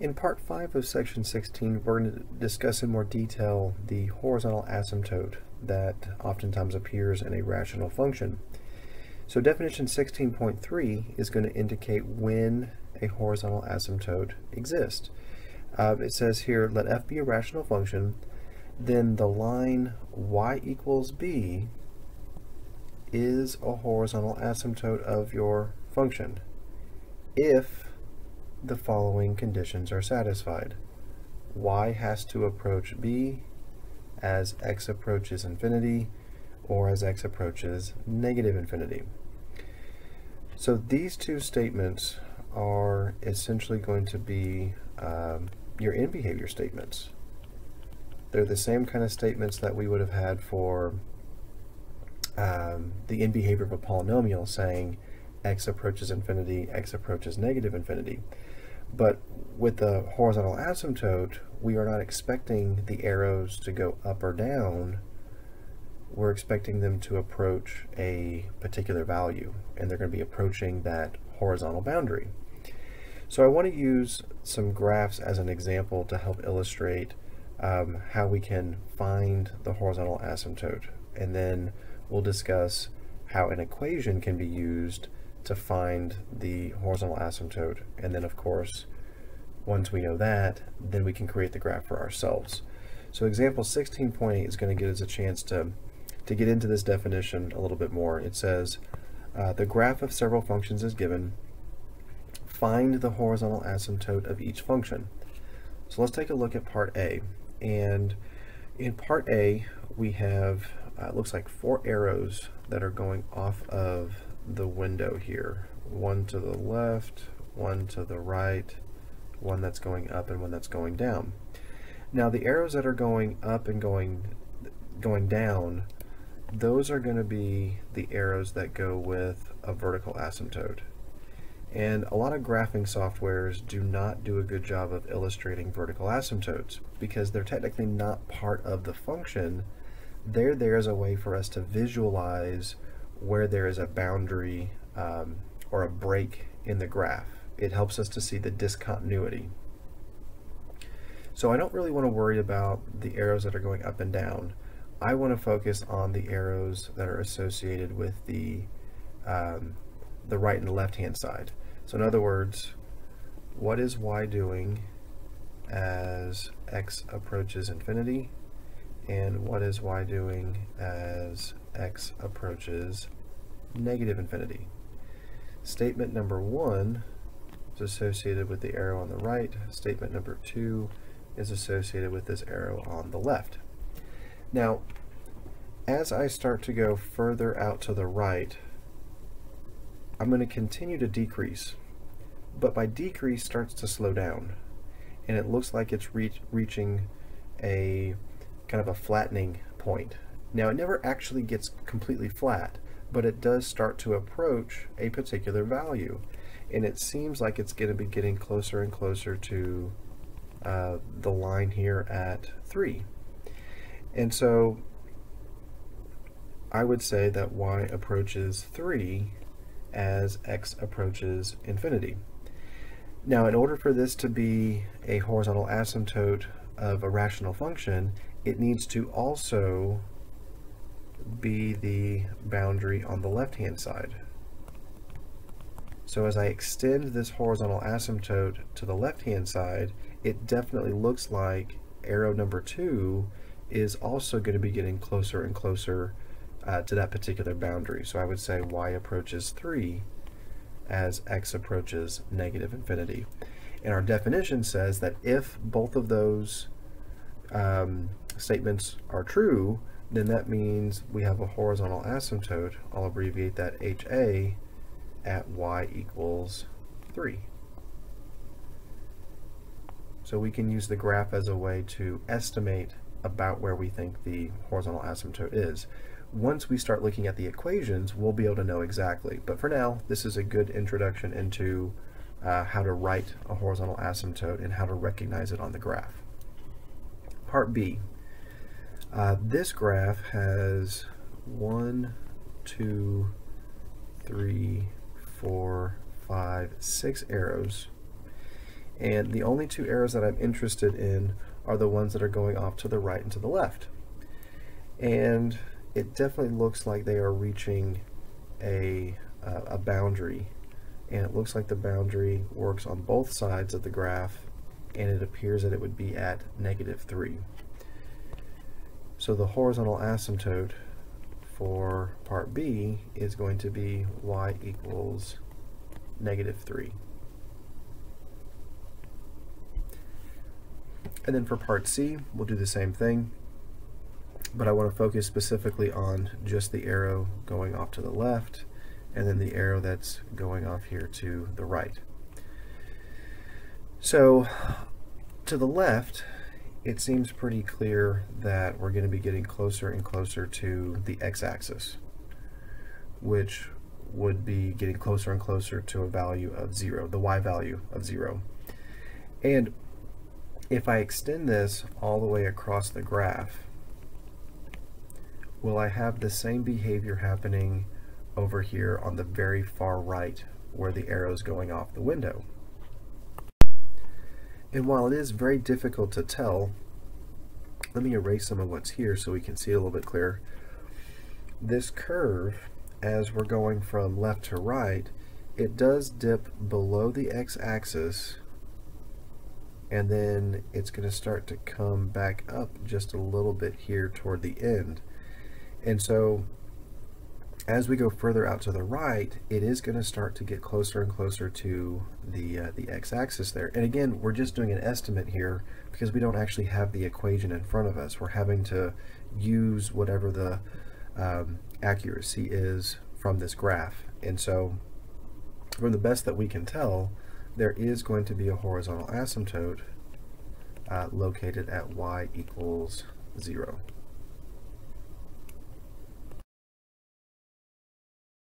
In part 5 of section 16, we're going to discuss in more detail the horizontal asymptote that oftentimes appears in a rational function. So definition 16.3 is going to indicate when a horizontal asymptote exists. Uh, it says here, let f be a rational function, then the line y equals b is a horizontal asymptote of your function if the following conditions are satisfied. y has to approach b as x approaches infinity or as x approaches negative infinity. So these two statements are essentially going to be um, your end behavior statements. They're the same kind of statements that we would have had for um, the end behavior of a polynomial saying x approaches infinity, x approaches negative infinity. But with the horizontal asymptote, we are not expecting the arrows to go up or down. We're expecting them to approach a particular value, and they're going to be approaching that horizontal boundary. So I want to use some graphs as an example to help illustrate um, how we can find the horizontal asymptote, and then we'll discuss how an equation can be used to find the horizontal asymptote. And then of course, once we know that, then we can create the graph for ourselves. So example 16.8 is going to give us a chance to, to get into this definition a little bit more. It says, uh, the graph of several functions is given. Find the horizontal asymptote of each function. So let's take a look at part A. And in part A, we have, uh, it looks like four arrows that are going off of the window here. One to the left, one to the right, one that's going up and one that's going down. Now the arrows that are going up and going going down, those are going to be the arrows that go with a vertical asymptote. And a lot of graphing softwares do not do a good job of illustrating vertical asymptotes because they're technically not part of the function. They're there as a way for us to visualize where there is a boundary um, or a break in the graph. It helps us to see the discontinuity. So I don't really want to worry about the arrows that are going up and down. I want to focus on the arrows that are associated with the um, the right and left hand side. So in other words, what is y doing as x approaches infinity and what is y doing as x approaches negative infinity. Statement number one is associated with the arrow on the right. Statement number two is associated with this arrow on the left. Now, as I start to go further out to the right, I'm going to continue to decrease, but my decrease starts to slow down, and it looks like it's re reaching a kind of a flattening point. Now, it never actually gets completely flat, but it does start to approach a particular value. And it seems like it's going to be getting closer and closer to uh, the line here at 3. And so I would say that y approaches 3 as x approaches infinity. Now, in order for this to be a horizontal asymptote of a rational function, it needs to also be the boundary on the left-hand side. So as I extend this horizontal asymptote to the left-hand side, it definitely looks like arrow number two is also going to be getting closer and closer uh, to that particular boundary. So I would say y approaches 3 as x approaches negative infinity. And our definition says that if both of those um, statements are true, then that means we have a horizontal asymptote, I'll abbreviate that HA, at y equals 3. So we can use the graph as a way to estimate about where we think the horizontal asymptote is. Once we start looking at the equations, we'll be able to know exactly. But for now, this is a good introduction into uh, how to write a horizontal asymptote and how to recognize it on the graph. Part B, uh, this graph has one, two, three, four, five, six arrows. And the only two arrows that I'm interested in are the ones that are going off to the right and to the left. And it definitely looks like they are reaching a, uh, a boundary. And it looks like the boundary works on both sides of the graph and it appears that it would be at negative 3. So the horizontal asymptote for part B is going to be y equals negative 3. And then for part C, we'll do the same thing, but I want to focus specifically on just the arrow going off to the left and then the arrow that's going off here to the right. So to the left, it seems pretty clear that we're going to be getting closer and closer to the x-axis, which would be getting closer and closer to a value of 0, the y value of 0. And if I extend this all the way across the graph, will I have the same behavior happening over here on the very far right where the arrow is going off the window? And while it is very difficult to tell, let me erase some of what's here so we can see a little bit clearer. This curve, as we're going from left to right, it does dip below the x-axis and then it's going to start to come back up just a little bit here toward the end. And so as we go further out to the right, it is going to start to get closer and closer to the, uh, the x-axis there. And again, we're just doing an estimate here because we don't actually have the equation in front of us. We're having to use whatever the um, accuracy is from this graph. And so from the best that we can tell, there is going to be a horizontal asymptote uh, located at y equals 0.